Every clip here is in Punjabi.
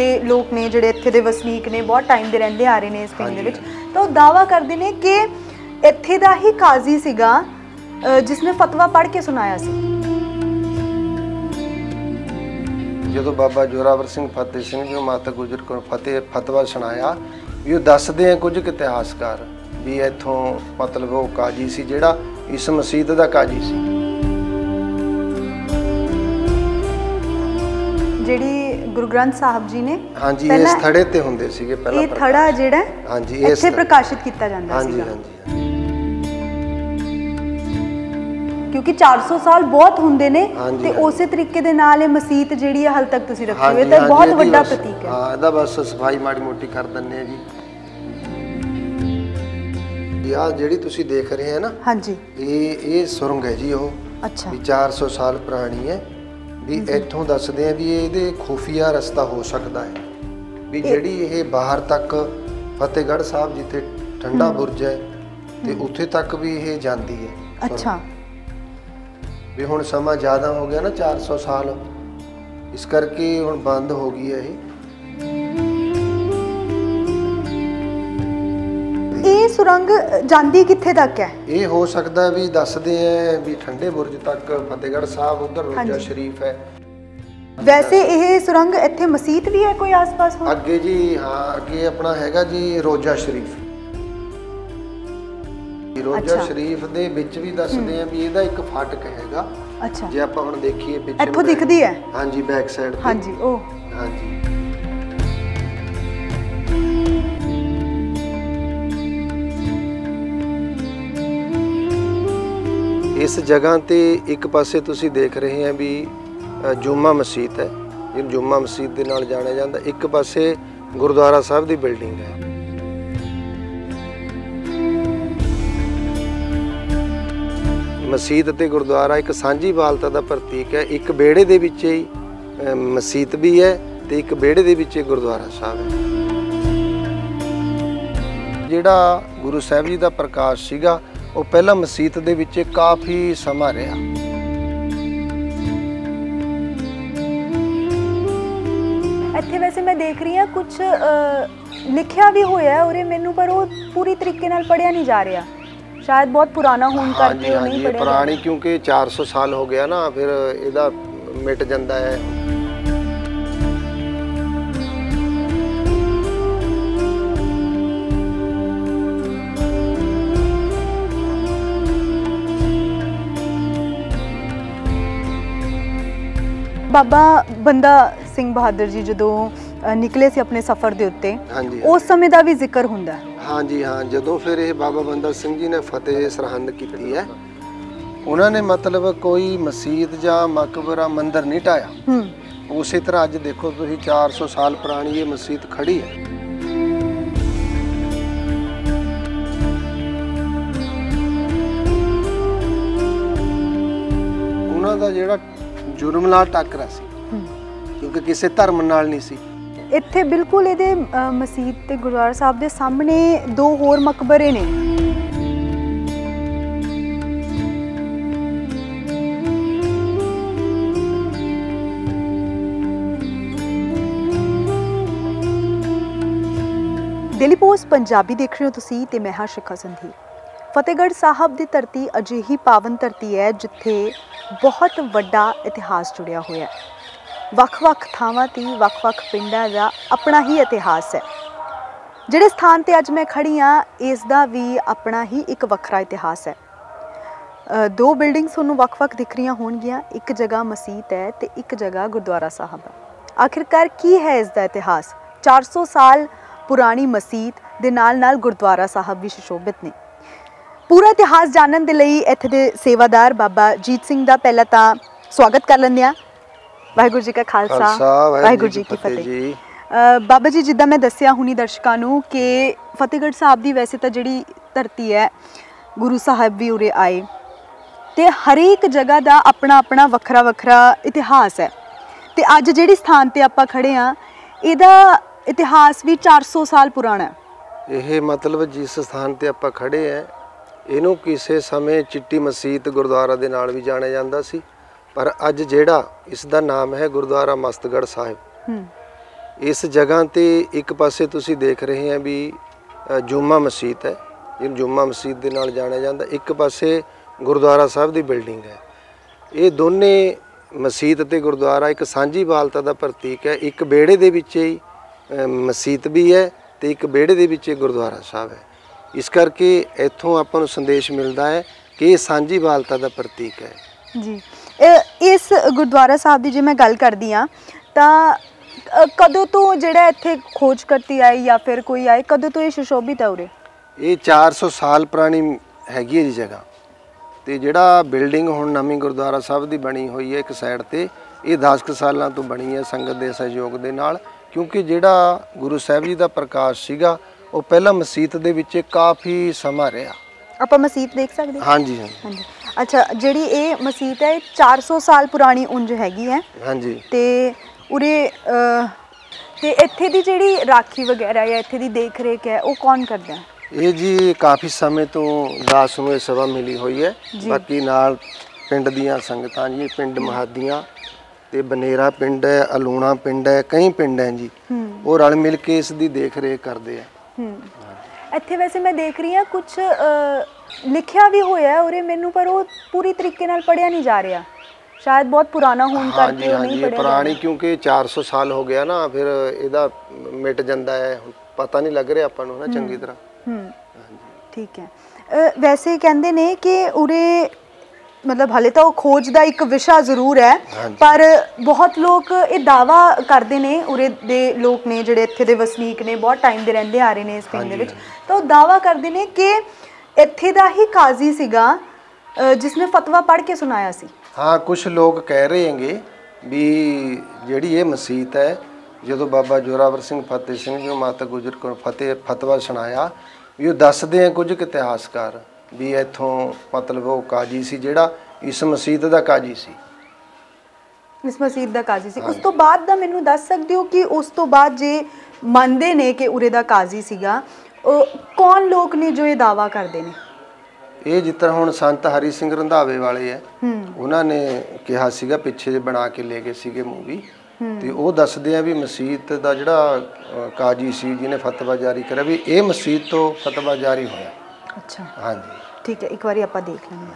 ਦੇ ਲੋਕ ਨੇ ਜਿਹੜੇ ਇੱਥੇ ਦੇ ਵਸਨੀਕ ਨੇ ਬਹੁਤ ਟਾਈਮ ਦੇ ਰਹਿੰਦੇ ਆ ਰਹੇ ਨੇ ਇਸ ਪਿੰਡ ਦੇ ਵਿੱਚ। ਤਾਂ ਉਹ ਦਾਵਾ ਕਰਦੇ ਨੇ ਕਿ ਇੱਥੇ ਦਾ ਹੀ ਕਾਜ਼ੀ ਸੀਗਾ ਅ, ਜਿਸਨੇ ਫਤਵਾ ਪੜ੍ਹ ਕੇ ਸੁਣਾਇਆ ਸੀ। ਜਦੋਂ ਬਾਬਾ ਜੋਰਾਵਰ ਸਿੰਘ ਫਤਿਹ ਸਿੰਘ ਜੀ ਮਾਤਾ ਗੁਜਰ ਕੋਲ ਫਤਿਹ ਫਤਵਾ ਸੁਣਾਇਆ ਵੀ ਉਹ ਦੱਸਦੇ ਆ ਕੁਝ ਇਤਿਹਾਸਕਾਰ ਵੀ ਇੱਥੋਂ ਮਤਲਬ ਉਹ ਕਾਜੀ ਸੀ ਜਿਹੜਾ ਇਸ ਮਸਜਿਦ ਦਾ ਕਾਜੀ ਸੀ। ਗੁਰੂ ਗ੍ਰੰਥ ਸਾਹਿਬ ਜੀ ਨੇ ਹਾਂਜੀ ਇਸ ਪਹਿਲਾਂ ਥੜੇ ਤੇ ਹੁੰਦੇ ਸੀਗੇ ਪਹਿਲਾਂ ਇਹ। ਥੜਾ ਜਿਹੜਾ ਹਾਂਜੀ ਇਸ ਇੱਥੇ ਪ੍ਰਕਾਸ਼ਿਤ ਕੀਤਾ ਜਾਂਦਾ ਹਾਂਜੀ ਸੀਗਾ। ਹਾਂਜੀ ਕਿਉਂਕਿ 400 ਸਾਲ ਬਹੁਤ ਹੁੰਦੇ ਨੇ ਹਾਂਜੀ, ਤੇ ਹਾਂਜੀ। ਉਸੇ ਤਰੀਕੇ ਦੇ ਨਾਲ ਇਹ ਮਸਜਿਦ ਜਿਹੜੀ ਹੈ ਹਾਲ ਤੱਕ ਤੁਸੀਂ ਰੱਖੀ ਹੋਈ ਹੈ ਹਾਂਜੀ, ਤਾਂ ਹਾਂਜੀ, ਬਹੁਤ ਵੱਡਾ ਪ੍ਰਤੀਕ ਹੈ। ਹਾਂ ਇਹਦਾ ਬਸ ਸਫ਼ਾਈ ਮਾੜੀ ਮੋਟੀ ਕਰ ਦਿੰਨੇ ਆ ਜੀ। ਇਹ ਜਿਹੜੀ ਤੁਸੀਂ ਦੇਖ ਰਹੇ ਹੈ ਨਾ ਹਾਂਜੀ। ਇਹ ਇਹ ਸੁਰੰਗ ਹੈ ਜੀ ਉਹ। ਅੱਛਾ। ਵੀ 400 ਸਾਲ ਪੁਰਾਣੀ ਹੈ। ਵੀ ਇੱਥੋਂ ਦੱਸਦੇ ਆ ਵੀ ਇਹਦੇ ਖੂਫੀਆ ਰਸਤਾ ਹੋ ਸਕਦਾ ਹੈ। ਵੀ ਜਿਹੜੀ ਇਹ ਬਾਹਰ ਤੱਕ ਫਤਿਹਗੜ੍ਹ ਸਾਹਿਬ ਜਿੱਥੇ ਠੰਡਾ ਬੁਰਜ ਹੈ ਤੇ ਉੱਥੇ ਤੱਕ ਵੀ ਇਹ ਜਾਂਦੀ ਹੈ। ਅੱਛਾ। ਵੀ ਹੁਣ ਸਮਾਂ ਜ਼ਿਆਦਾ ਹੋ ਗਿਆ ਨਾ 400 ਸਾਲ। ਇਸ ਕਰਕੇ ਹੁਣ ਬੰਦ ਹੋ ਗਈ ਹੈ ਇਹ। ਇਹ ਸੁਰੰਗ ਜਾਂਦੀ ਕਿੱਥੇ ਤੱਕ ਹੈ? ਇਹ ਹੋ ਸਕਦਾ ਵੀ ਦੱਸਦੇ ਆ ਵੀ ਠੰਡੇ ਬੁਰਜ ਤੱਕ ਫਤਿਹਗੜ੍ਹ ਸਾਹਿਬ ਉਧਰ ਰੋਜਾ। ਸ਼ਰੀਫ ਹੈ। ਵੈਸੇ ਇਹ ਸੁਰੰਗ ਇੱਥੇ ਮਸਜਿਦ ਵੀ ਹੈ ਕੋਈ ਆਸ-ਪਾਸ ਹੋ ਅੱਗੇ ਜੀ ਹਾਂ ਅੱਗੇ ਆਪਣਾ ਹੈਗਾ ਜੀ ਰੋਜਾ ਸ਼ਰੀਫ। ਰੋਜਾ। ਸ਼ਰੀਫ ਦੇ ਵਿੱਚ ਵੀ ਦੱਸਦੇ ਆ ਵੀ ਇਹਦਾ ਇੱਕ ਫਾਟਕ ਹੈਗਾ। ਅੱਛਾ। ਜੇ ਆਪਾਂ ਹੁਣ ਦੇਖੀਏ ਪਿੱਛੇ ਇੱਥੋਂ ਦਿਖਦੀ ਹੈ? ਹਾਂਜੀ ਬੈਕ ਸਾਈਡ ਤੇ। ਹਾਂਜੀ ਉਹ ਹਾਂਜੀ। ਇਸ ਜਗ੍ਹਾ ਤੇ ਇੱਕ ਪਾਸੇ ਤੁਸੀਂ ਦੇਖ ਰਹੇ ਆ ਵੀ ਅ, ਜੁਮਾ ਮਸਜਿਦ ਹੈ। ਜਿਹਨੂੰ ਜੁਮਾ ਮਸਜਿਦ ਦੇ ਨਾਲ ਜਾਣਿਆ ਜਾਂਦਾ। ਇੱਕ ਪਾਸੇ ਗੁਰਦੁਆਰਾ ਸਾਹਿਬ ਦੀ ਬਿਲਡਿੰਗ ਹੈ। ਮਸਜਿਦ ਅਤੇ ਗੁਰਦੁਆਰਾ ਇੱਕ ਸਾਂਝੀ ਬਾਲਤਾ ਦਾ ਪ੍ਰਤੀਕ ਹੈ। ਇੱਕ ਬੇੜੇ ਦੇ ਵਿੱਚ ਹੀ ਮਸਜਿਦ ਵੀ ਹੈ ਤੇ ਇੱਕ ਬੇੜੇ ਦੇ ਵਿੱਚ ਗੁਰਦੁਆਰਾ ਸਾਹਿਬ ਹੈ। ਜਿਹੜਾ ਗੁਰੂ ਸਾਹਿਬ ਜੀ ਦਾ ਪ੍ਰਕਾਸ਼ ਸੀਗਾ ਉਹ ਪਹਿਲਾਂ ਮਸਜਿਦ ਦੇ ਵਿੱਚ ਕਾਫੀ ਸਮਾਂ ਰਿਹਾ। ਇੱਥੇ ਵੈਸੇ ਮੈਂ ਦੇਖ ਰਹੀ ਹਾਂ ਕੁਝ ਲਿਖਿਆ ਵੀ ਹੋਇਆ ਉਰੇ ਮੈਨੂੰ ਪਰ ਉਹ ਪੂਰੀ ਤਰੀਕੇ ਨਾਲ ਪੜਿਆ ਨਹੀਂ ਜਾ ਰਿਹਾ। ਸ਼ਾਇਦ ਬਹੁਤ ਪੁਰਾਣਾ ਹੋਣ ਕਰਕੇ ਨਹੀਂ ਪੜਿਆ ਪੁਰਾਣੀ ਕਿਉਂਕਿ 400 ਸਾਲ ਹੋ ਗਿਆ ਨਾ ਫਿਰ ਇਹਦਾ ਮਿਟ ਜਾਂਦਾ ਹੈ। ਬਾਬਾ ਬੰਦਾ ਸਿੰਘ ਬਹਾਦਰ ਜੀ ਜਦੋਂ ਨਿਕਲੇ ਸੀ ਆਪਣੇ ਸਫ਼ਰ ਦੇ ਉੱਤੇ ਉਸ ਸਮੇਂ ਦਾ ਵੀ ਜ਼ਿਕਰ ਹੁੰਦਾ ਹੈ। ਹਾਂਜੀ ਹਾਂ ਜਦੋਂ ਫਿਰ ਇਹ ਬਾਬਾ ਬੰਦਾ ਸਿੰਘ ਜੀ ਨੇ ਫਤਿਹ ਸਰਹੰਦ ਕੀਤੀ ਹੈ ਉਹਨਾਂ ਨੇ ਮਤਲਬ ਕੋਈ ਮਸਜਿਦ ਜਾਂ ਮਕਬਰਾ ਮੰਦਿਰ ਨਹੀਂ ਢਾਇਆ। ਹੂੰ। ਉਸੇ ਤਰ੍ਹਾਂ ਅੱਜ ਦੇਖੋ ਤੁਸੀਂ 400 ਸਾਲ ਪੁਰਾਣੀ ਇਹ ਮਸਜਿਦ ਖੜੀ ਹੈ। ਉਹਨਾਂ ਦਾ ਜਿਹੜਾ ਜੁਰਮ ਨਾਲ ਟੱਕਰਾ ਸੀ। ਕਿਉਂਕਿ ਕਿਸੇ ਧਰਮ ਨਾਲ ਨਹੀਂ ਸੀ। ਇੱਥੇ ਬਿਲਕੁਲ ਇਹਦੇ ਮਸਜਿਦ ਤੇ ਗੁਰਦੁਆਰਾ ਸਾਹਿਬ ਦੇ ਸਾਹਮਣੇ ਦੋ ਹੋਰ ਮਕਬਰੇ ਨੇ। ਡੇਲੀ ਪੋਸਟ ਪੰਜਾਬੀ ਦੇਖ ਰਹੇ ਹੋ ਤੁਸੀਂ ਤੇ ਮੈਂ ਹਾਂ ਸ਼ਿਖਾ ਸੰਧੀ ਫਤਿਹਗੜ੍ਹ ਸਾਹਿਬ ਦੀ ਧਰਤੀ ਅਜਿਹੀ ਪਾਵਨ ਧਰਤੀ ਹੈ ਜਿੱਥੇ ਬਹੁਤ ਵੱਡਾ ਇਤਿਹਾਸ ਜੁੜਿਆ ਹੋਇਆ ਹੈ। ਵੱਖ-ਵੱਖ ਥਾਵਾਂ ਤੇ ਵੱਖ-ਵੱਖ ਪਿੰਡਾਂ ਦਾ ਆਪਣਾ ਹੀ ਇਤਿਹਾਸ ਹੈ। ਜਿਹੜੇ ਸਥਾਨ ਤੇ ਅੱਜ ਮੈਂ ਖੜੀ ਆ ਇਸ ਦਾ ਵੀ ਆਪਣਾ ਹੀ ਇੱਕ ਵੱਖਰਾ ਇਤਿਹਾਸ ਹੈ। ਦੋ ਬਿਲਡਿੰਗਸ ਤੁਹਾਨੂੰ ਵੱਖ-ਵੱਖ ਦਿਖ ਰਹੀਆਂ ਹੋਣਗੀਆਂ, ਇੱਕ ਜਗ੍ਹਾ ਮਸਜਿਦ ਹੈ ਤੇ ਇੱਕ ਜਗ੍ਹਾ ਗੁਰਦੁਆਰਾ ਸਾਹਿਬ ਹੈ। ਆਖਿਰਕਾਰ ਕੀ ਹੈ ਇਸ ਦਾ ਇਤਿਹਾਸ 400 ਸਾਲ ਪੁਰਾਣੀ ਮਸਜਿਦ ਦੇ ਨਾਲ-ਨਾਲ ਗੁਰਦੁਆਰਾ ਸਾਹਿਬ ਵੀ ਸੁਸ਼ੋਭਿਤ ਨੇ। ਪੂਰਾ ਇਤਿਹਾਸ ਜਾਣਨ ਦੇ ਲਈ ਇੱਥੇ ਦੇ ਸੇਵਾਦਾਰ ਬਾਬਾ ਜੀਤ ਸਿੰਘ ਦਾ ਪਹਿਲਾਂ ਤਾਂ ਸਵਾਗਤ ਕਰ ਲੈਂਦੇ ਆ ਵਾਹਿਗੁਰੂ ਜੀ ਕਾ ਖਾਲਸਾ ਵਾਹਿਗੁਰੂ ਜੀ ਕੀ ਫਤਿਹ ਬਾਬਾ ਜੀ ਜਿੱਦਾਂ ਮੈਂ ਦੱਸਿਆ ਹੁਣੀ ਦਰਸ਼ਕਾਂ ਨੂੰ ਕਿ ਫਤਿਹਗੜ੍ਹ ਸਾਹਿਬ ਦੀ ਵੈਸੇ ਤਾਂ ਜਿਹੜੀ ਧਰਤੀ ਹੈ ਗੁਰੂ ਸਾਹਿਬ ਵੀ ਉਰੇ ਆਏ। ਤੇ ਹਰੇਕ ਜਗ੍ਹਾ ਦਾ ਆਪਣਾ ਆਪਣਾ ਵੱਖਰਾ ਵੱਖਰਾ ਇਤਿਹਾਸ ਹੈ। ਤੇ ਅੱਜ ਜਿਹੜੀ ਸਥਾਨ ਤੇ ਆਪਾਂ ਖੜੇ ਆ ਇਹਦਾ ਇਤਿਹਾਸ ਵੀ 400 ਸਾਲ ਪੁਰਾਣਾ ਹੈ। ਇਹ ਮਤਲਬ ਜਿਸ ਸਥਾਨ ਤੇ ਆਪਾਂ ਖੜੇ ਆ ਇਹਨੂੰ ਕਿਸੇ ਸਮੇਂ ਚਿੱਟੀ ਮਸਜਿਦ ਗੁਰਦੁਆਰਾ ਦੇ ਨਾਲ ਵੀ ਜਾਣਿਆ ਜਾਂਦਾ ਸੀ। ਪਰ ਅੱਜ ਜਿਹੜਾ ਇਸ ਦਾ ਨਾਮ ਹੈ ਗੁਰਦੁਆਰਾ ਮਸਤਗੜ੍ਹ ਸਾਹਿਬ। ਇਸ ਜਗ੍ਹਾ ਤੇ ਇੱਕ ਪਾਸੇ ਤੁਸੀਂ ਦੇਖ ਰਹੇ ਆ ਵੀ ਜੁਮਾ ਮਸਜਿਦ ਹੈ। ਜਿਹਨੂੰ ਜੁਮਾ ਮਸਜਿਦ ਦੇ ਨਾਲ ਜਾਣਿਆ ਜਾਂਦਾ। ਇੱਕ ਪਾਸੇ ਗੁਰਦੁਆਰਾ ਸਾਹਿਬ ਦੀ ਬਿਲਡਿੰਗ ਹੈ। ਇਹ ਦੋਨੇ ਮਸਜਿਦ ਤੇ ਗੁਰਦੁਆਰਾ ਇੱਕ ਸਾਂਝੀ ਬਾਲਤਾ ਦਾ ਪ੍ਰਤੀਕ ਹੈ ਇੱਕ ਬੇੜੇ ਦੇ ਵਿੱਚ ਹੀ ਮਸਜਿਦ ਵੀ ਹੈ ਤੇ ਇੱਕ ਬੇੜੇ ਦੇ ਵਿੱਚ ਗੁਰਦੁਆਰਾ ਸਾਹਿਬ ਹੈ। ਇਸ ਕਰਕੇ ਇੱਥੋਂ ਆਪਾਂ ਨੂੰ ਸੰਦੇਸ਼ ਮਿਲਦਾ ਹੈ ਕਿ ਇਹ ਸਾਂਝੀ ਬਾਲਤਾ ਦਾ ਪ੍ਰਤੀਕ ਹੈ। ਜੀ। ਇਹ- ਇਸ ਗੁਰਦੁਆਰਾ ਸਾਹਿਬ ਦੀ ਜੇ ਮੈਂ ਗੱਲ ਕਰਦੀ ਆ ਤਾਂ ਕਦੋਂ ਤੋਂ ਜਿਹੜਾ ਇੱਥੇ ਖੋਜ ਕਰਤੀ ਆਈ ਜਾਂ ਫਿਰ ਕੋਈ ਆਏ ਕਦੋਂ ਤੋਂ ਇਹ ਸੁਸ਼ੋਭਿਤ ਹੈ ਉਰੇ? ਇਹ 400 ਸਾਲ ਪੁਰਾਣੀ ਹੈਗੀ ਹੈ ਜੀ ਜਗ੍ਹਾ। ਤੇ ਜਿਹੜਾ ਬਿਲਡਿੰਗ ਹੁਣ ਨਵੀਂ ਗੁਰਦੁਆਰਾ ਸਾਹਿਬ ਦੀ ਬਣੀ ਹੋਈ ਹੈ ਇੱਕ ਸਾਈਡ ਤੇ ਇਹ 10 ਕੁ ਸਾਲਾਂ ਤੋਂ ਬਣੀ ਹੈ ਸੰਗਤ ਦੇ ਸਹਿਯੋਗ ਦੇ ਨਾਲ ਕਿਉਂਕਿ ਜਿਹੜਾ ਗੁਰੂ ਸਾਹਿਬ ਜੀ ਦਾ ਪ੍ਰਕਾਸ਼ ਸੀਗਾ ਉਹ ਪਹਿਲਾਂ ਮਸਜਿਦ ਦੇ ਵਿੱਚ ਕਾਫੀ ਸਮਾਂ ਰਿਹਾ। ਆਪਾਂ ਮਸਜਿਦ ਦੇਖ ਸਕਦੇ ਹਾਂ? ਹਾਂਜੀ ਹਾਂਜੀ। ਅੱਛਾ ਜਿਹੜੀ ਇਹ ਮਸਜਿਦ ਹੈ ਇਹ 400 ਸਾਲ ਪੁਰਾਣੀ ਉਂਝ ਹੈਗੀ ਹੈ। ਹਾਂਜੀ। ਤੇ ਉਰੇ ਤੇ ਇੱਥੇ ਦੀ ਜਿਹੜੀ ਰਾਖੀ ਵਗੈਰਾ ਜਾਂ ਇੱਥੇ ਦੀ ਦੇਖ ਰੇਖ ਹੈ ਉਹ ਕੌਣ ਕਰਦਾ ਹੈ? ਇਹ ਜੀ ਕਾਫੀ ਸਮੇਂ ਤੋਂ ਦਾਸ ਨੂੰ ਇਹ ਸੇਵਾ ਮਿਲੀ ਹੋਈ ਹੈ। ਬਾਕੀ ਨਾਲ ਪਿੰਡ ਦੀਆਂ ਸੰਗਤਾਂ ਜੀ ਪਿੰਡ ਮਹਾਦੀਆਂ ਤੇ ਬਨੇਰਾ ਪਿੰਡ ਹੈ ਅਲੂਣਾ ਪਿੰਡ ਹੈ ਕਈ ਪਿੰਡ ਹੈ ਜੀ। ਉਹ ਰਲ ਮਿਲ ਕੇ ਇਸ ਦੀ ਦੇਖ ਰੇਖ ਕਰਦੇ ਆ। ਇੱਥੇ ਵੈਸੇ ਮੈਂ ਦੇਖ ਰਹੀ ਹਾਂ ਕੁਝ ਲਿਖਿਆ ਵੀ ਹੋਇਆ ਉਰੇ ਮੈਨੂੰ ਪਰ ਉਹ ਪੂਰੀ ਤਰੀਕੇ ਨਾਲ ਪੜਿਆ ਨਹੀਂ ਜਾ ਰਿਹਾ। ਸ਼ਾਇਦ ਬਹੁਤ ਪੁਰਾਣਾ ਹੋਣ ਕਰਕੇ ਨਹੀਂ ਪੜਿਆ ਪੁਰਾਣੀ ਕਿਉਂਕਿ 400 ਸਾਲ ਹੋ ਗਿਆ ਨਾ ਫਿਰ ਇਹਦਾ ਮਿਟ ਜਾਂਦਾ ਹੈ। ਪਤਾ ਨਹੀਂ ਲੱਗ ਰਿਹਾ ਆਪਾਂ ਨੂੰ ਨਾ ਚੰਗੀ ਤਰ੍ਹਾਂ। ਹੂੰ ਠੀਕ ਹੈ। ਵੈਸੇ ਕਹਿੰਦੇ ਨੇ ਕਿ ਉਰੇ ਮਤਲਬ ਹਲੇ ਤਾਂ ਉਹ ਖੋਜ ਦਾ ਇੱਕ ਵਿਸ਼ਾ ਜ਼ਰੂਰ ਹੈ। ਪਰ ਬਹੁਤ ਲੋਕ ਇਹ ਦਾਵਾ ਕਰਦੇ ਨੇ ਉਰੇ ਦੇ ਲੋਕ ਨੇ ਜਿਹੜੇ ਇੱਥੇ ਦੇ ਵਸਨੀਕ ਨੇ ਬਹੁਤ ਟਾਈਮ ਦੇ ਰਹਿੰਦੇ ਆ ਰਹੇ ਨੇ ਇਸ ਪਿੰਡ ਦੇ ਵਿੱਚ। ਤਾਂ ਉਹ ਦਾਵਾ ਕਰਦੇ ਨੇ ਕਿ ਇੱਥੇ ਦਾ ਹੀ ਕਾਜ਼ੀ ਸੀਗਾ ਅ, ਜਿਸਨੇ ਫਤਵਾ ਪੜ੍ਹ ਕੇ ਸੁਣਾਇਆ ਸੀ। ਹਾਂ ਕੁਝ ਲੋਕ ਕਹਿ ਰਹੇ ਹੈਗੇ ਵੀ ਜਿਹੜੀ ਇਹ ਮਸਜਿਦ ਹੈ ਜਦੋਂ ਬਾਬਾ ਜੋਰਾਵਰ ਸਿੰਘ ਫਤਿਹ ਸਿੰਘ ਜੀ ਨੂੰ ਮਾਤਾ ਗੁਜਰ ਕੋਲ ਫਤਿਹ ਫਤਵਾ ਸੁਣਾਇਆ ਵੀ ਉਹ ਦੱਸਦੇ ਆ ਕੁਝ ਕੁ ਇਤਿਹਾਸਕਾਰ। ਵੀ ਇੱਥੋਂ ਮਤਲਬ ਉਹ ਕਾਜੀ ਸੀ ਜਿਹੜਾ ਇਸ ਮਸਜਿਦ ਦਾ ਕਾਜੀ ਸੀ। ਇਸ ਮਸਜਿਦ ਦਾ ਕਾਜ਼ੀ ਸੀ। ਉਸ ਤੋਂ ਬਾਅਦ ਦਾ ਮੈਨੂੰ ਦੱਸ ਸਕਦੇ ਹੋ ਕਿ ਉਸ ਤੋਂ ਬਾਅਦ ਜੇ ਮੰਨਦੇ ਨੇ ਕਿ ਉਰੇ ਦਾ ਕਾਜ਼ੀ ਸੀਗਾ ਉਹ ਕੌਣ ਲੋਕ ਨੇ ਜੋ ਇਹ ਦਾਵਾ ਕਰਦੇ ਨੇ? ਇਹ ਜਿਸ ਤਰ੍ਹਾਂ ਹੁਣ ਸੰਤ ਹਰੀ ਸਿੰਘ ਰੰਧਾਵੇ ਵਾਲੇ ਹੂੰ। ਉਹਨਾਂ ਨੇ ਕਿਹਾ ਸੀਗਾ ਪਿੱਛੇ ਜੇ ਬਣਾ ਕੇ ਲੈ ਗਏ ਸੀਗੇ ਮੂਵੀ। ਤੇ ਉਹ ਦੱਸਦੇ ਆ ਵੀ ਮਸਜਿਦ ਦਾ ਜਿਹੜਾ ਕਾਜੀ ਸੀ ਜਿਹਨੇ ਫਤਵਾ ਜਾਰੀ ਕਰਿਆ ਵੀ ਇਹ ਮਸਜਿਦ ਤੋਂ ਫਤਵਾ ਜਾਰੀ ਹੋਇਆ। ਅੱਛਾ। ਹਾਂਜੀ। ਠੀਕ ਹੈ ਇੱਕ ਵਾਰੀ ਆਪਾਂ ਦੇਖ ਲੈਂਦੇ ਹਾਂ।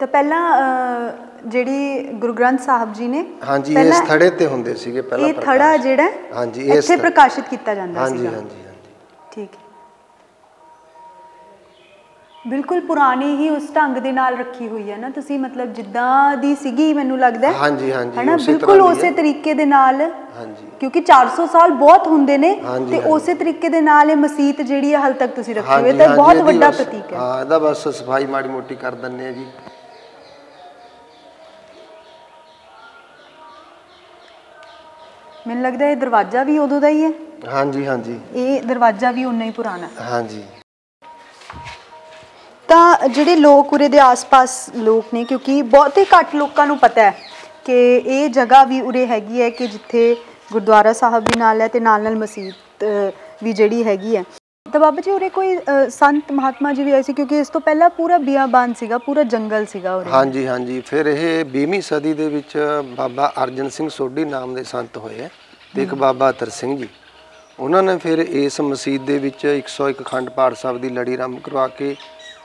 ਤਾਂ ਪਹਿਲਾਂ ਜਿਹੜੀ ਗੁਰੂ ਗ੍ਰੰਥ ਸਾਹਿਬ ਜੀ ਨੇ ਹਾਂਜੀ ਇਹ ਥੜੇ ਤੇ ਹੁੰਦੇ ਸੀਗੇ ਪਹਿਲਾਂ ਇਹ। ਥੜਾ ਜਿਹੜਾ ਹਾਂਜੀ ਇਸ ਇੱਥੇ। ਪ੍ਰਕਾਸ਼ਿਤ ਕੀਤਾ ਜਾਂਦਾ ਹਾਂਜੀ ਸੀਗਾ। ਹਾਂਜੀ ਹਾਂਜੀ। ਠੀਕ ਹੈ। ਬਿਲਕੁਲ ਪੁਰਾਣੀ ਹੀ ਉਸ ਢੰਗ ਦੇ ਨਾਲ ਰੱਖੀ ਹੋਈ ਹੈ ਨਾ। ਤੁਸੀਂ ਮਤਲਬ ਜਿੱਦਾਂ ਦੀ ਸੀਗੀ ਮੈਨੂੰ ਲੱਗਦਾ ਹੈ। ਹਾਂਜੀ ਹਾਂਜੀ ਹਨਾ? ਬਿਲਕੁਲ ਉਸੇ। ਤਰੀਕੇ ਦੇ ਨਾਲ। ਹਾਂਜੀ। ਕਿਉਂਕਿ 400 ਸਾਲ ਬਹੁਤ ਹੁੰਦੇ ਨੇ ਤੇ। ਉਸੇ ਤਰੀਕੇ ਦੇ ਨਾਲ ਇਹ ਮਸਜਿਦ ਜਿਹੜੀ ਹੈ ਹਾਲ ਤੱਕ ਤੁਸੀਂ ਰੱਖੀ ਹੋਈ ਹੈ। ਤਾਂ ਬਹੁਤ ਵੱਡਾ ਪ੍ਰਤੀਕ ਹੈ। ਹਾਂ ਇਹਦਾ ਬਸ ਸਫ਼ਾਈ ਮਾੜੀ ਮੋਟੀ ਕਰ ਦਿੰਨੇ ਆ ਜੀ। ਮੈਨੂੰ ਲੱਗਦਾ ਇਹ ਦਰਵਾਜ਼ਾ ਵੀ ਉਦੋਂ ਦਾ ਹੀ ਹੈ। ਹਾਂਜੀ ਹਾਂਜੀ। ਇਹ ਦਰਵਾਜ਼ਾ ਵੀ ਉਨਾ ਹੀ ਪੁਰਾਣਾ। ਹੈ ਹਾਂਜੀ। ਤਾਂ ਜਿਹੜੇ ਲੋਕ ਉਰੇ ਦੇ ਆਸ-ਪਾਸ ਲੋਕ ਨੇ ਕਿਉਂਕਿ ਬਹੁਤ ਘੱਟ ਲੋਕਾਂ ਨੂੰ ਪਤਾ ਹੈ ਕਿ ਇਹ ਜਗ੍ਹਾ ਵੀ ਉਰੇ ਹੈਗੀ ਹੈ ਕਿ ਜਿੱਥੇ ਗੁਰਦੁਆਰਾ ਸਾਹਿਬ ਵੀ ਨਾਲ ਹੈ ਤੇ ਨਾਲ ਨਾਲ ਮਸਜਿਦ ਵੀ ਜਿਹੜੀ ਹੈਗੀ ਹੈ। ਤਾਂ ਬਾਬਾ ਜੀ ਉਰੇ ਕੋਈ ਸੰਤ ਮਹਾਤਮਾ ਜੀ ਵੀ ਆਏ ਸੀ? ਕਿਉਂਕਿ ਇਸ ਤੋਂ ਪਹਿਲਾਂ ਪੂਰਾ ਬਿਆਬਾਨ ਸੀਗਾ ਪੂਰਾ ਜੰਗਲ ਸੀਗਾ ਉਰੇ। ਹਾਂਜੀ ਹਾਂਜੀ। ਫਿਰ ਇਹ 20ਵੀਂ ਸਦੀ ਦੇ ਵਿੱਚ ਬਾਬਾ ਅਰਜਨ ਸਿੰਘ ਸੋਢੀ ਨਾਮ ਦੇ ਸੰਤ ਹੋਏ ਤੇ ਇੱਕ ਬਾਬਾ ਅਤਰ ਸਿੰਘ ਜੀ। ਉਹਨਾਂ ਨੇ ਫਿਰ ਇਸ ਮਸਜਿਦ ਦੇ ਵਿੱਚ 101 ਖੰਡ ਪਾਠ ਸਾਹਿਬ ਦੀ ਲੜੀ ਆਰੰਭ ਕਰਵਾ ਕੇ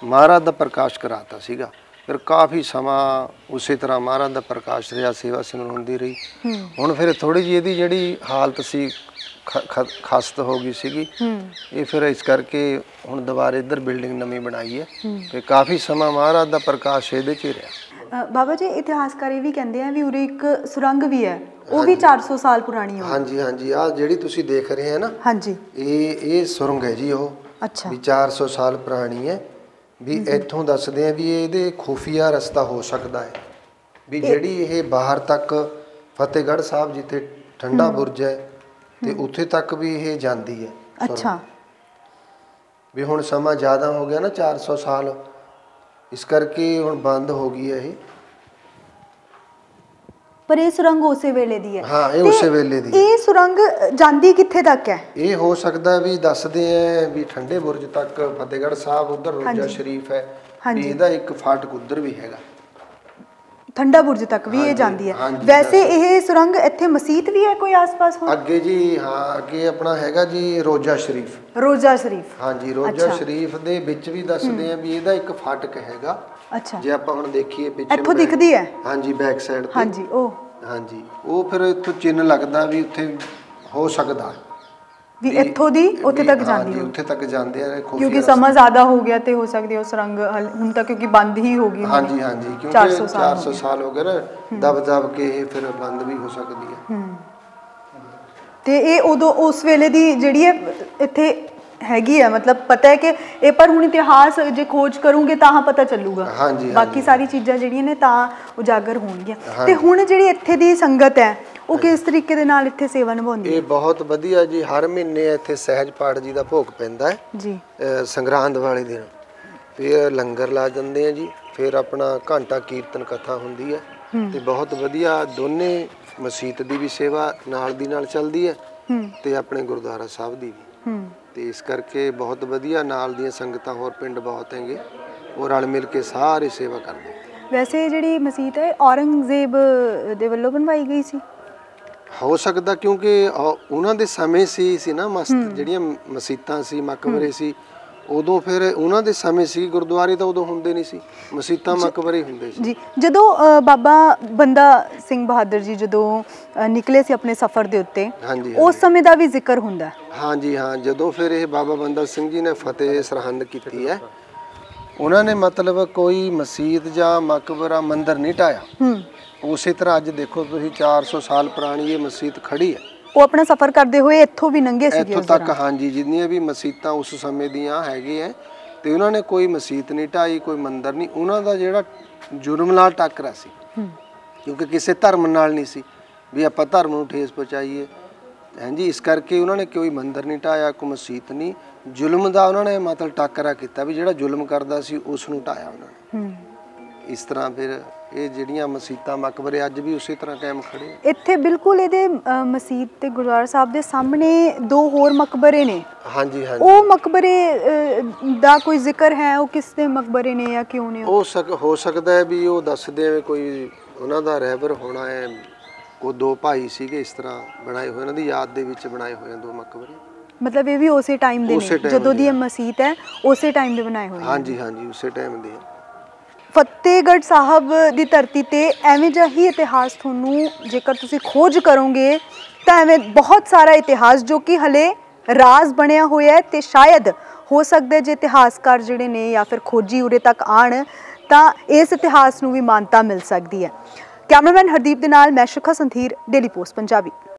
ਮਹਾਰਾਜ ਦਾ ਪ੍ਰਕਾਸ਼ ਕਰਾਤਾ ਸੀਗਾ। ਫਿਰ ਕਾਫੀ ਸਮਾਂ ਉਸੇ ਤਰ੍ਹਾਂ ਮਹਾਰਾਜ ਦਾ ਪ੍ਰਕਾਸ਼ ਰਿਹਾ ਸੇਵਾ ਸਿਮਰਨ ਹੁੰਦੀ ਰਹੀ। ਹੂੰ। ਹੁਣ ਫਿਰ ਥੋੜੀ ਜਿਹੀ ਇਹਦੀ ਜਿਹੜੀ ਹਾਲਤ ਸੀ ਖਸਤ ਹੋ ਗਈ ਸੀਗੀ। ਹੂੰ। ਇਹ ਫਿਰ ਇਸ ਕਰਕੇ ਹੁਣ ਦੁਬਾਰਾ ਇੱਧਰ ਬਿਲਡਿੰਗ ਨਵੀਂ ਬਣਾਈ ਹੈ। ਹੂੰ। ਤੇ ਕਾਫੀ ਸਮਾਂ ਮਹਾਰਾਜ ਦਾ ਪ੍ਰਕਾਸ਼ ਇਹਦੇ 'ਚ ਹੀ ਰਿਹਾ। ਬਾਬਾ ਜੀ ਇਤਿਹਾਸਕਾਰ ਇਹ ਵੀ ਕਹਿੰਦੇ ਆ ਵੀ ਉਰੇ ਇੱਕ ਸੁਰੰਗ ਵੀ ਹੈ। ਉਹ ਵੀ 400 ਸਾਲ ਪੁਰਾਣੀ ਹੋਣੀ ਹਾਂਜੀ ਹਾਂਜੀ। ਆ ਜਿਹੜੀ ਤੁਸੀਂ ਦੇਖ ਰਹੇ ਹੈ ਨਾ ਹਾਂਜੀ। ਇਹ ਇਹ ਸੁਰੰਗ ਹੈ ਜੀ ਉਹ। ਅੱਛਾ। ਵੀ 400 ਸਾਲ ਪੁਰਾਣੀ ਹੈ। ਵੀ ਇੱਥੋਂ ਦੱਸਦੇ ਆ ਵੀ ਇਹਦੇ ਖੂਫੀਆ ਰਸਤਾ ਹੋ ਸਕਦਾ ਹੈ। ਵੀ ਜਿਹੜੀ ਇਹ ਬਾਹਰ ਤੱਕ ਫਤਿਹਗੜ੍ਹ ਸਾਹਿਬ ਜਿੱਥੇ ਠੰਡਾ ਬੁਰਜ ਹੈ ਤੇ ਉੱਥੇ ਤੱਕ ਵੀ ਇਹ ਜਾਂਦੀ ਹੈ। ਅੱਛਾ। ਵੀ ਹੁਣ ਸਮਾਂ ਜ਼ਿਆਦਾ ਹੋ ਗਿਆ ਨਾ 400 ਸਾਲ। ਇਸ ਕਰਕੇ ਹੁਣ ਬੰਦ ਹੋ ਗਈ ਹੈ ਇਹ। ਪਰ ਇਹ ਸੁਰੰਗ ਉਸੇ ਵੇਲੇ ਦੀ ਹੈ। ਹਾਂ ਇਹ ਉਸੇ ਵੇਲੇ ਦੀ ਹੈ। ਇਹ ਸੁਰੰਗ ਜਾਂਦੀ ਕਿੱਥੇ ਤੱਕ ਹੈ? ਇਹ ਹੋ ਸਕਦਾ ਵੀ ਦੱਸਦੇ ਆ ਵੀ ਠੰਡੇ ਬੁਰਜ ਤੱਕ ਫਤਿਹਗੜ੍ਹ ਸਾਹਿਬ ਉਧਰ ਰੋਜਾ। ਸ਼ਰੀਫ ਹੈ। ਇਹਦਾ ਇੱਕ ਫਾਟਕ ਉਧਰ ਵੀ ਹੈਗਾ। ਠੰਡਾ ਬੁਰਜ ਤੱਕ ਵੀ ਇਹ ਜਾਂਦੀ ਹੈ। ਵੈਸੇ ਇਹ ਸੁਰੰਗ ਇੱਥੇ ਮਸਜਿਦ ਵੀ ਹੈ ਕੋਈ ਆਸ-ਪਾਸ ਹੁਣ ਅੱਗੇ ਜੀ ਹਾਂ ਅੱਗੇ ਆਪਣਾ ਹੈਗਾ ਜੀ ਰੋਜ਼ਾ ਸ਼ਰੀਫ। ਰੋਜ਼ਾ ਸ਼ਰੀਫ। ਹਾਂਜੀ ਰੋਜ਼ਾ। ਸ਼ਰੀਫ ਦੇ ਵਿੱਚ ਵੀ ਦੱਸਦੇ ਆ ਵੀ ਇਹਦਾ ਇੱਕ ਫਾਟਕ ਹੈਗਾ। ਅੱਛਾ। ਜੇ ਆਪਾਂ ਹੁਣ ਦੇਖੀਏ ਪਿੱਛੇ ਇੱਥੋਂ ਦਿਖਦੀ ਹੈ? ਹਾਂਜੀ ਬੈਕ ਸਾਈਡ ਤੇ। ਹਾਂਜੀ ਉਹ। ਹਾਂਜੀ ਉਹ ਫਿਰ ਇੱਥੋਂ ਚਿੰਨ ਲੱਗਦਾ ਵੀ ਉੱਥੇ ਹੋ ਸਕਦਾ। ਵੀ ਇੱਥੋਂ ਦੀ ਉੱਥੇ ਤੱਕ ਜਾਂਦੀ ਹੋ ਉੱਥੇ ਤੱਕ ਜਾਂਦੇ ਆ ਕਿਉਂਕਿ। ਸਮਾਂ ਜ਼ਿਆਦਾ ਹੋ ਗਿਆ ਤੇ ਹੋ ਸਕਦੀ ਹੈ ਉਹ ਸੁਰੰਗ ਹੁਣ ਤਾਂ ਕਿਉਂਕਿ ਬੰਦ ਹੀ ਹੋ ਗਈ। ਹਾਂਜੀ ਹਾਂਜੀ ਕਿਉਂਕਿ 400 ਸਾਲ 400 ਸਾਲ ਹੋ ਗਏ ਨਾ ਦਬ ਦਬ ਕੇ ਇਹ ਫਿਰ ਬੰਦ ਵੀ ਹੋ ਸਕਦੀ ਹੈ। ਹੂੰ। ਤੇ ਇਹ ਉਦੋਂ ਉਸ ਵੇਲੇ ਦੀ ਜਿਹੜੀ ਹੈ ਇੱਥੇ ਹੈਗੀ ਹੈ ਮਤਲਬ ਪਤਾ ਹੈ ਕਿ ਇਹ ਪਰ ਹੁਣ ਇਤਿਹਾਸ ਜੇ ਖੋਜ ਕਰੂੰਗੇ ਤਾਂ ਪਤਾ ਚੱਲੂਗਾ। ਬਾਕੀ। ਸਾਰੀ ਚੀਜ਼ਾਂ ਜਿਹੜੀਆਂ ਨੇ ਤਾਂ ਉਜਾਗਰ ਹੋਣਗੀਆਂ। ਤੇ। ਹੁਣ ਜਿਹੜੀ ਇੱਥੇ ਦੀ ਸੰਗਤ ਹੈ ਉਹ ਕਿਸ ਤਰੀਕੇ ਦੇ ਨਾਲ ਇੱਥੇ ਸੇਵਾ ਨਿਭਾਉਂਦੀ ਹੈ? ਇਹ ਬਹੁਤ ਵਧੀਆ ਜੀ ਹਰ ਮਹੀਨੇ ਇੱਥੇ ਸਹਿਜ ਪਾਠ ਜੀ ਦਾ ਭੋਗ ਪੈਂਦਾ ਹੈ। ਜੀ। ਸੰਗਰਾਂਦ ਵਾਲੇ ਦਿਨ। ਫਿਰ ਲੰਗਰ ਲਾ ਜਾਂਦੇ ਆ ਜੀ ਫਿਰ ਆਪਣਾ ਘੰਟਾ ਕੀਰਤਨ ਕਥਾ ਹੁੰਦੀ ਹੈ। ਤੇ ਬਹੁਤ ਵਧੀਆ ਦੋਨੇ ਮਸਜਿਦ ਦੀ ਵੀ ਸੇਵਾ ਨਾਲ ਦੀ ਨਾਲ ਚੱਲਦੀ ਹੈ ਹੂੰ। ਤੇ ਆਪਣੇ ਗੁਰਦੁਆਰਾ ਸਾਹਿਬ ਦੀ ਵੀ। ਹੂੰ। ਤੇ ਇਸ ਕਰਕੇ ਬਹੁਤ ਵਧੀਆ ਨਾਲ ਦੀਆਂ ਸੰਗਤਾਂ ਹੋਰ ਪਿੰਡ ਬਹੁਤ ਹੈਗੇ। ਉਹ ਰਲ ਮਿਲ ਕੇ ਸਾਰੇ ਸੇਵਾ ਕਰਦੇ ਵੈਸੇ ਜਿਹੜੀ ਮਸਜਿਦ ਹੈ ਔਰੰਗਜ਼ੇਬ ਦੇ ਵੱਲੋਂ ਬਣਵਾਈ ਗਈ ਸੀ? ਹੋ ਸਕਦਾ ਕਿਉਂਕਿ ਉਹ- ਉਹਨਾਂ ਦੇ ਸਮੇਂ ਸੀ ਸੀ ਨਾ ਮਸਤ ਜਿਹੜੀਆਂ ਮਸਜਿਦਾਂ ਸੀ ਮਕਬਰੇ ਸੀ ਉਦੋਂ ਫਿਰ ਉਹਨਾਂ ਦੇ ਸਮੇਂ ਸੀ ਗੁਰਦੁਆਰੇ ਤਾਂ ਉਦੋਂ ਹੁੰਦੇ ਨਹੀਂ ਸੀ। ਮਸਜਿਦਾਂ ਮਕਬਰੇ ਹੁੰਦੇ ਸੀ। ਜੀ ਜਦੋਂ ਬਾਬਾ ਬੰਦਾ ਸਿੰਘ ਬਹਾਦਰ ਜੀ ਜਦੋਂ ਨਿਕਲੇ ਸੀ ਆਪਣੇ ਸਫ਼ਰ ਦੇ ਉੱਤੇ ਉਸ ਸਮੇਂ ਦਾ ਵੀ ਜ਼ਿਕਰ ਹੁੰਦਾ। ਹਾਂਜੀ ਹਾਂ ਜਦੋਂ ਫਿਰ ਇਹ ਬਾਬਾ ਬੰਦਾ ਸਿੰਘ ਜੀ ਨੇ ਫਤਿਹ ਸਰਹੰਦ ਕੀਤੀ ਹੈ ਉਹਨਾਂ ਨੇ ਮਤਲਬ ਕੋਈ ਮਸਜਿਦ ਜਾਂ ਮਕਬਰਾ ਮੰਦਿਰ ਨਹੀਂ ਢਾਇਆ। ਹੂੰ। ਉਸੇ ਤਰ੍ਹਾਂ ਅੱਜ ਦੇਖੋ ਤੁਸੀਂ 400 ਸਾਲ ਪੁਰਾਣੀ ਇਹ ਮਸਜਿਦ ਖੜੀ ਹੈ। ਉਹ ਆਪਣਾ ਸਫ਼ਰ ਕਰਦੇ ਹੋਏ ਇੱਥੋਂ ਵੀ ਲੰਘੇ ਸੀਗੇ ਇੱਥੋਂ ਤੱਕ ਹਾਂਜੀ ਜਿੰਨੀਆਂ ਵੀ ਮਸਜਿਦਾਂ ਉਸ ਸਮੇਂ ਦੀਆਂ ਹੈਗੇ ਆ ਤੇ ਉਹਨਾਂ ਨੇ ਕੋਈ ਮਸਜਿਦ ਨਹੀਂ ਢਾਈ ਕੋਈ ਮੰਦਿਰ ਨਹੀਂ ਉਹਨਾਂ ਦਾ ਜਿਹੜਾ ਜੁਰਮ ਨਾਲ ਟੱਕਰਾ ਸੀ। ਕਿਉਂਕਿ ਕਿਸੇ ਧਰਮ ਨਾਲ ਨਹੀਂ ਸੀ ਵੀ ਆਪਾਂ ਧਰਮ ਨੂੰ ਠੇਸ ਪਹੁੰਚਾਈਏ। ਹਾਂਜੀ ਇਸ ਕਰਕੇ ਉਹਨਾਂ ਨੇ ਕੋਈ ਮੰਦਿਰ ਨਹੀਂ ਢਾਇਆ ਕੋਈ ਮਸਜਿਦ ਨਹੀਂ। ਜ਼ੁਲਮ ਦਾ ਉਹਨਾਂ ਨੇ ਮਤਲਬ ਟੱਕਰਾ ਕੀਤਾ ਵੀ ਜਿਹੜਾ ਜ਼ੁਲਮ ਕਰਦਾ ਸੀ ਉਸ ਨੂੰ ਢਾਇਆ ਉਹਨਾਂ ਨੇ। ਹੂੰ। ਇਸ ਤਰ੍ਹਾਂ ਫਿਰ ਇਹ ਜਿਹੜੀਆਂ ਮਸਜਿਦਾਂ ਮਕਬਰੇ ਅੱਜ ਵੀ ਉਸੇ ਤਰ੍ਹਾਂ ਕਾਇਮ ਖੜੇ ਇੱਥੇ ਬਿਲਕੁਲ ਇਹਦੇ ਮਸਜਿਦ ਤੇ ਗੁਰਦੁਆਰਾ ਸਾਹਿਬ ਦੇ ਸਾਹਮਣੇ ਦੋ ਹੋਰ ਮਕਬਰੇ ਨੇ। ਹਾਂਜੀ ਹਾਂਜੀ। ਉਹ ਮਕਬਰੇ ਦਾ ਕੋਈ ਜ਼ਿਕਰ ਹੈ? ਉਹ ਕਿਸ ਦੇ ਮਕਬਰੇ ਨੇ ਜਾਂ ਕਿਉਂ ਨੇ ਉਹ? ਹੋ ਸਕ ਹੋ ਸਕਦਾ ਹੈ ਵੀ ਉਹ ਦੱਸਦੇ ਆ ਕੋਈ ਉਹਨਾਂ ਦਾ ਰਹਿਬਰ ਹੋਣਾ ਹੈ। ਉਹ ਦੋ ਭਾਈ ਸੀਗੇ ਇਸ ਤਰ੍ਹਾਂ ਬਣਾਏ ਹੋਏ ਉਹਨਾਂ ਦੀ ਯਾਦ ਦੇ ਵਿੱਚ ਬਣਾਏ ਹੋਏ ਦੋ ਮਕਬਰੇ। ਮਤਲਬ ਇਹ ਵੀ ਉਸੇ ਟਾਈਮ ਦੇ ਨੇ ਜਦੋਂ ਦੀ। ਇਹ ਮਸਜਿਦ ਹੈ ਉਸੇ ਟਾਈਮ ਦੇ ਬਣਾਏ ਹੋਏ ਨੇ। ਹਾਂਜੀ ਹਾਂਜੀ ਉਸੇ ਟਾਈਮ ਦੇ। ਫਤਿਹਗੜ੍ਹ ਸਾਹਿਬ ਦੀ ਧਰਤੀ ਤੇ ਐਵੇਂ ਜਿਹਾ ਹੀ ਇਤਿਹਾਸ ਤੁਹਾਨੂੰ ਜੇਕਰ ਤੁਸੀਂ ਖੋਜ ਕਰੋਗੇ, ਤਾਂ ਐਵੇਂ ਬਹੁਤ ਸਾਰਾ ਇਤਿਹਾਸ ਜੋ ਕਿ ਹਲੇ ਰਾਜ਼ ਬਣਿਆ ਹੋਇਆ ਹੈ ਤੇ ਸ਼ਾਇਦ ਹੋ ਸਕਦਾ ਜੇ ਇਤਿਹਾਸਕਾਰ ਜਿਹੜੇ ਨੇ ਜਾਂ ਫਿਰ ਖੋਜੀ ਉਰੇ ਤੱਕ ਆਣ, ਤਾਂ ਇਸ ਇਤਿਹਾਸ ਨੂੰ ਵੀ ਮਾਨਤਾ ਮਿਲ ਸਕਦੀ ਹੈ। ਕੈਮਰਾਮੈਨ ਹਰਦੀਪ ਦੇ ਨਾਲ ਮੈਂ ਸ਼ਿਖਾ ਸੰਧੀਰ ਡੇਲੀ ਪੋਸਟ ਪੰਜਾਬੀ।